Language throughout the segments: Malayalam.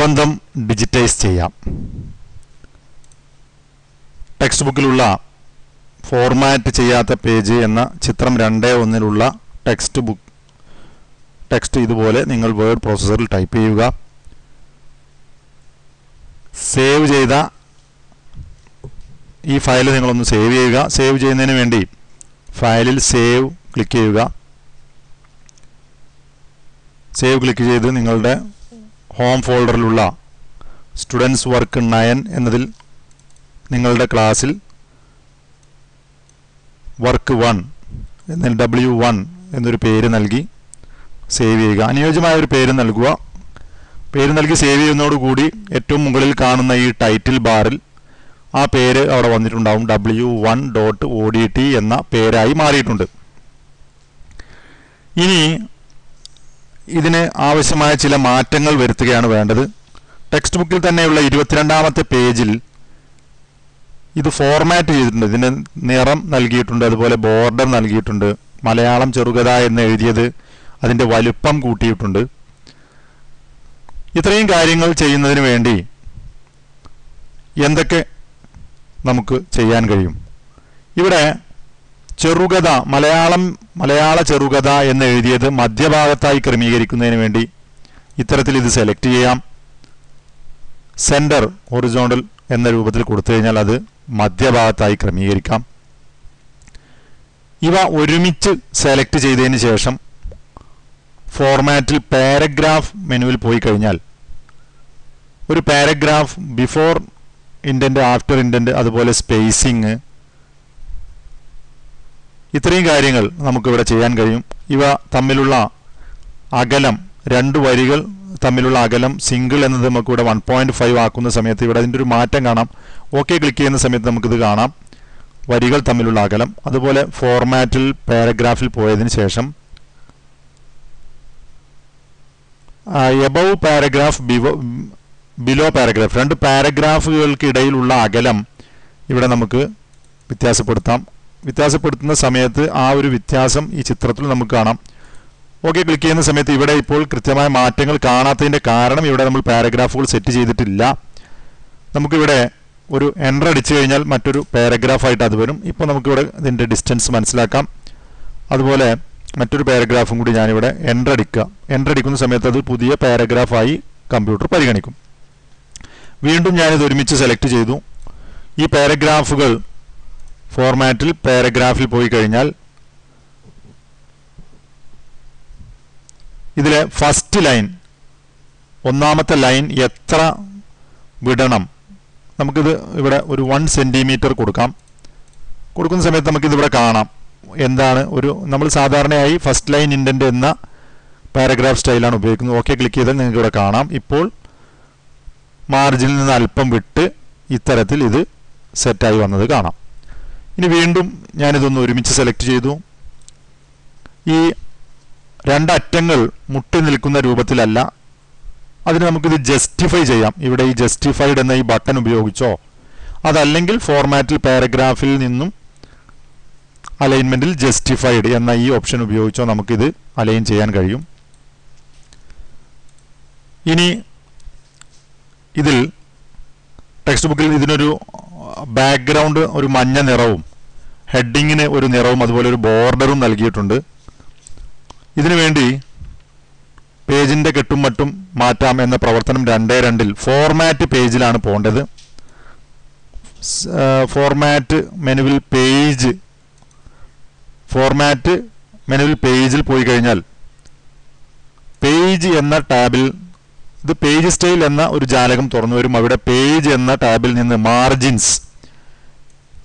പ്രബന്ധം ഡിജിറ്റൈസ് ചെയ്യാം. ടെക്സ്റ്റ് ബുക്കിലുള്ള ഫോർമാറ്റ് ചെയ്യാത്ത പേജ് എന്ന ചിത്രം രണ്ട് ഒന്നിലുള്ള ടെക്സ്റ്റ് ബുക്ക് ടെക്സ്റ്റ് ഇതുപോലെ നിങ്ങൾ വേർഡ് പ്രോസസ്സറിൽ ടൈപ്പ് ചെയ്യുക. സേവ് ചെയ്ത ഈ ഫയൽ നിങ്ങളൊന്ന് സേവ് ചെയ്യുക. സേവ് ചെയ്യുന്നതിന് വേണ്ടി ഫയലിൽ സേവ് ക്ലിക്ക് ചെയ്യുക. സേവ് ക്ലിക്ക് ചെയ്ത് നിങ്ങളുടെ ഹോം ഫോൾഡറിലുള്ള സ്റ്റുഡൻസ് വർക്ക് നയൻ എന്നതിൽ നിങ്ങളുടെ ക്ലാസ്സിൽ വർക്ക് വൺ എന്നതിൽ ഡബ്ല്യു വൺ എന്നൊരു പേര് നൽകി സേവ് ചെയ്യുക. അനുയോജ്യമായ ഒരു പേര് നൽകുക. പേര് നൽകി സേവ് ചെയ്യുന്നതോടുകൂടി ഏറ്റവും മുകളിൽ കാണുന്ന ഈ ടൈറ്റിൽ ബാറിൽ ആ പേര് അവിടെ വന്നിട്ടുണ്ടാവും. W one dot O D T എന്ന പേരായി മാറിയിട്ടുണ്ട്. ഇനി ഇതിന് ആവശ്യമായ ചില മാറ്റങ്ങൾ വരുത്തുകയാണ് വേണ്ടത്. ടെക്സ്റ്റ് ബുക്കിൽ തന്നെയുള്ള ഇരുപത്തിരണ്ടാമത്തെ പേജിൽ ഇത് ഫോർമാറ്റ് ചെയ്തിട്ടുണ്ട്. ഇതിന് നിറം നൽകിയിട്ടുണ്ട് അതുപോലെ ബോർഡർ നൽകിയിട്ടുണ്ട്. മലയാളം ചെറുകഥ എന്ന് എഴുതിയത് അതിന്റെ വലുപ്പം കൂട്ടിയിട്ടുണ്ട്. ഇത്രയും കാര്യങ്ങൾ ചെയ്യുന്നതിന് വേണ്ടി എന്തൊക്കെ നമുക്ക് ചെയ്യാൻ കഴിയും? ഇവിടെ ചെറുകഥ മലയാളം മലയാള ചെറുകഥ എന്ന് എഴുതിയത് മധ്യഭാഗത്തായി ക്രമീകരിക്കുന്നതിന് വേണ്ടി ഇത്തരത്തിൽ ഇത് സെലക്ട് ചെയ്യാം. സെന്റർ ഹൊറിസോണ്ടൽ എന്ന രൂപത്തിൽ കൊടുത്തു കഴിഞ്ഞാൽ അത് മധ്യഭാഗത്തായി ക്രമീകരിക്കാം. ഇവ ഒരുമിച്ച് സെലക്ട് ചെയ്തതിന് ശേഷം ഫോർമാറ്റിൽ പാരഗ്രാഫ് മെനുവിൽ പോയി കഴിഞ്ഞാൽ ഒരു paragraph before indent after indent അതുപോലെ സ്പേസിങ് ഇത്രയും കാര്യങ്ങൾ നമുക്കിവിടെ ചെയ്യാൻ കഴിയും. ഇവ തമ്മിലുള്ള അകലം രണ്ട് വരികൾ തമ്മിലുള്ള അകലം സിംഗിൾ എന്നത് നമുക്കിവിടെ വൺ പോയിന്റ് ഫൈവ് ആക്കുന്ന സമയത്ത് ഇവിടെ അതിന്റെ ഒരു മാറ്റം കാണാം. ഓക്കെ ക്ലിക്ക് ചെയ്യുന്ന സമയത്ത് നമുക്കിത് കാണാം. വരികൾ തമ്മിലുള്ള അകലം. അതുപോലെ ഫോർമാറ്റിൽ പാരഗ്രാഫിൽ പോയതിന് ശേഷം എബവ് പാരഗ്രാഫ് ബിലോ പാരഗ്രാഫ് രണ്ട് പാരഗ്രാഫുകൾക്കിടയിലുള്ള അകലം ഇവിടെ നമുക്ക് വ്യത്യാസപ്പെടുത്താം. വ്യത്യാസപ്പെടുത്തുന്ന സമയത്ത് ആ ഒരു വ്യത്യാസം ഈ ചിത്രത്തിൽ നമുക്ക് കാണാം. ഓക്കെ ക്ലിക്ക് ചെയ്യുന്ന സമയത്ത് ഇവിടെ ഇപ്പോൾ കൃത്യമായ മാറ്റങ്ങൾ കാണാത്തതിന്റെ കാരണം ഇവിടെ നമ്മൾ പാരഗ്രാഫുകൾ സെറ്റ് ചെയ്തിട്ടില്ല. നമുക്കിവിടെ ഒരു എന്റർ അടിച്ചു കഴിഞ്ഞാൽ മറ്റൊരു പാരഗ്രാഫായിട്ട് അത് വരും. ഇപ്പോൾ നമുക്കിവിടെ ഇതിന്റെ ഡിസ്റ്റൻസ് മനസ്സിലാക്കാം. അതുപോലെ മറ്റൊരു പാരഗ്രാഫും കൂടി ഞാനിവിടെ എന്റർ അടിക്കുക. എന്റർ അടിക്കുന്ന സമയത്ത് അത് പുതിയ പാരഗ്രാഫായി കമ്പ്യൂട്ടർ പരിഗണിക്കും. വീണ്ടും ഞാനിത് ഒരുമിച്ച് സെലക്ട് ചെയ്തു. ഈ പാരഗ്രാഫുകൾ ഫോർമാറ്റിൽ പാരഗ്രാഫിൽ പോയി കഴിഞ്ഞാൽ ഇതിലെ ഫസ്റ്റ് ലൈൻ ഒന്നാമത്തെ ലൈൻ എത്ര വിടണം. നമുക്കിത് ഇവിടെ ഒരു വൺ സെന്റിമീറ്റർ കൊടുക്കാം. കൊടുക്കുന്ന സമയത്ത് നമുക്കിതിവിടെ കാണാം. എന്താണ് ഒരു നമ്മൾ സാധാരണയായി ഫസ്റ്റ് ലൈൻ ഇൻഡന്റ് എന്ന പാരഗ്രാഫ് സ്റ്റൈലാണ് ഉപയോഗിക്കുന്നത്. ഓക്കെ ക്ലിക്ക് ചെയ്താൽ നിങ്ങൾക്ക് ഇവിടെ കാണാം. ഇപ്പോൾ മാർജിനിൽ നിന്ന് അല്പം വിട്ട് ഇത്തരത്തിൽ ഇത് സെറ്റായി വന്നത് കാണാം. ഇനി വീണ്ടും ഞാനിതൊന്ന് ഒരുമിച്ച് സെലക്ട് ചെയ്തു. ഈ രണ്ടറ്റങ്ങൾ മുട്ടി നിൽക്കുന്ന രൂപത്തിലല്ല. അതിന് നമുക്കിത് ജസ്റ്റിഫൈ ചെയ്യാം. ഇവിടെ ഈ ജസ്റ്റിഫൈഡ് എന്ന ഈ ബട്ടൺ ഉപയോഗിച്ചോ? അതല്ലെങ്കിൽ ഫോർമാറ്റിൽ പാരഗ്രാഫിൽ നിന്നും അലൈൻമെന്റിൽ ജസ്റ്റിഫൈഡ് എന്ന ഈ ഓപ്ഷൻ ഉപയോഗിച്ചോ നമുക്കിത് അലൈൻ ചെയ്യാൻ കഴിയും. ഇനി ഇതിൽ ടെക്സ്റ്റ് ബുക്കിൽ ഇതിനൊരു ബാക്ക്ഗ്രൗണ്ട് ഒരു മഞ്ഞ നിറവും ഹെഡിങ്ങിന് ഒരു നിറവും അതുപോലെ ഒരു ബോർഡറും നൽകിയിട്ടുണ്ട്. ഇതിനു വേണ്ടി പേജിന്റെ കെട്ടും മറ്റും മാറ്റാം എന്ന പ്രവർത്തനം രണ്ടേ രണ്ടിൽ ഫോർമാറ്റ് പേജിലാണ് പോകേണ്ടത് ഫോർമാറ്റ് മെനുവിൽ പേജ് ഫോർമാറ്റ് മെനുവിൽ പേജിൽ പോയി കഴിഞ്ഞാൽ പേജ് എന്ന ടാബിൽ ഇത് പേജ് സ്റ്റൈൽ എന്ന ഒരു ജാലകം തുറന്നു വരും. അവിടെ പേജ് എന്ന ടാബിൽ നിന്ന് മാർജിൻസ്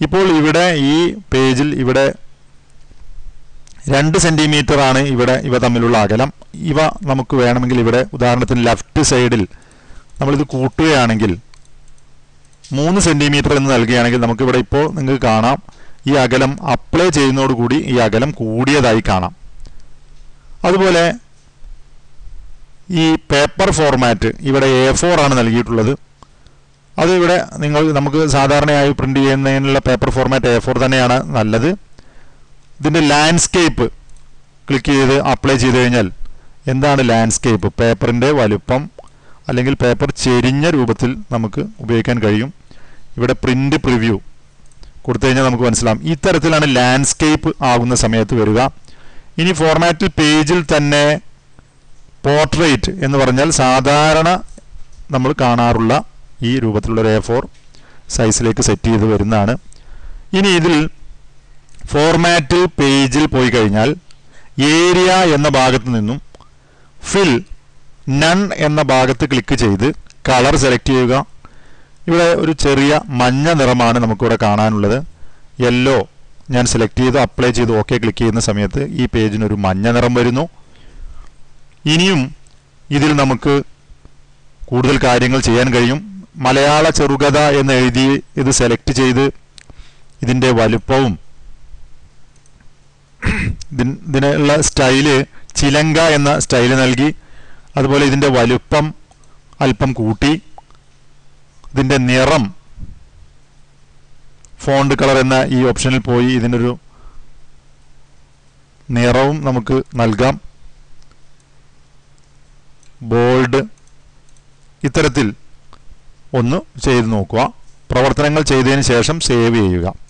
ഇപ്പോൾ ഇവിടെ ഈ പേജിൽ ഇവിടെ രണ്ട് സെന്റിമീറ്റർ ആണ് ഇവിടെ ഇവ തമ്മിലുള്ള അകലം. ഇവ നമുക്ക് വേണമെങ്കിൽ ഇവിടെ ഉദാഹരണത്തിന് ലെഫ്റ്റ് സൈഡിൽ നമ്മളിത് കൂട്ടുകയാണെങ്കിൽ മൂന്ന് സെന്റിമീറ്റർ എന്ന് നൽകുകയാണെങ്കിൽ നമുക്കിവിടെ ഇപ്പോൾ നിങ്ങൾക്ക് കാണാം. ഈ അകലം അപ്ലൈ ചെയ്യുന്നതോടുകൂടി ഈ അകലം കൂടിയതായി കാണാം. അതുപോലെ ഈ പേപ്പർ ഫോർമാറ്റ് ഇവിടെ എ ഫോർ ആണ് നൽകിയിട്ടുള്ളത്. അത് ഇവിടെ നിങ്ങൾ നമുക്ക് സാധാരണയായി പ്രിന്റ് ചെയ്യുന്നതിനുള്ള പേപ്പർ ഫോർമാറ്റ് എ ഫോർ തന്നെയാണ് നല്ലത്. ഇതിന്റെ ലാൻഡ്സ്കേപ്പ് ക്ലിക്ക് ചെയ്ത് അപ്ലൈ ചെയ്ത് കഴിഞ്ഞാൽ എന്താണ് ലാൻഡ്സ്കേപ്പ് പേപ്പറിന്റെ വലുപ്പം അല്ലെങ്കിൽ പേപ്പർ ചെരിഞ്ഞ രൂപത്തിൽ നമുക്ക് ഉപയോഗിക്കാൻ കഴിയും. ഇവിടെ പ്രിന്റ് പ്രിവ്യൂ കൊടുത്തു കഴിഞ്ഞാൽ നമുക്ക് മനസ്സിലാവും. ഇത്തരത്തിലാണ് ലാൻഡ്സ്കേപ്പ് ആകുന്ന സമയത്ത് വരിക. ഇനി ഫോർമാറ്റിൽ പേജിൽ തന്നെ പോർട്രേറ്റ് എന്ന് പറഞ്ഞാൽ സാധാരണ നമ്മൾ കാണാറുള്ള ഈ രൂപത്തിലുള്ള ഒരു എ ഫോർ സൈസിലേക്ക് സെറ്റ് ചെയ്ത് വരുന്നതാണ്. ഇനി ഇതിൽ ഫോർമാറ്റിൽ പേജിൽ പോയി കഴിഞ്ഞാൽ ഏരിയ എന്ന ഭാഗത്ത് നിന്നും ഫിൽ നൺ എന്ന ഭാഗത്ത് ക്ലിക്ക് ചെയ്ത് കളർ സെലക്ട് ചെയ്യുക. ഇവിടെ ഒരു ചെറിയ മഞ്ഞ നിറമാണ് നമുക്കിവിടെ കാണാനുള്ളത്. യെല്ലോ ഞാൻ സെലക്ട് ചെയ്ത് അപ്ലൈ ചെയ്ത് ഓക്കെ ക്ലിക്ക് ചെയ്യുന്ന സമയത്ത് ഈ പേജിനൊരു മഞ്ഞ നിറം വരുന്നു. ഇനിയും ഇതിൽ നമുക്ക് കൂടുതൽ കാര്യങ്ങൾ ചെയ്യാൻ കഴിയും. മലയാള ചെറുകഥ എന്ന് എഴുതി ഇത് സെലക്ട് ചെയ്ത് ഇതിന്റെ വലുപ്പവും ഇതിനുള്ള സ്റ്റൈൽ ചിലങ്ക എന്ന സ്റ്റൈൽ നൽകി. അതുപോലെ ഇതിന്റെ വലുപ്പം അല്പം കൂട്ടി. ഇതിന്റെ നിറം ഫോണ്ട് കളർ എന്ന ഈ ഓപ്ഷനിൽ പോയി ഇതിനൊരു നിറവും നമുക്ക് നൽകാം. ബോൾഡ് ഇത്തരത്തിൽ ഒന്ന് ചെയ്തു നോക്കുക. പ്രവർത്തനങ്ങൾ ചെയ്തതിന് ശേഷം സേവ് ചെയ്യുക.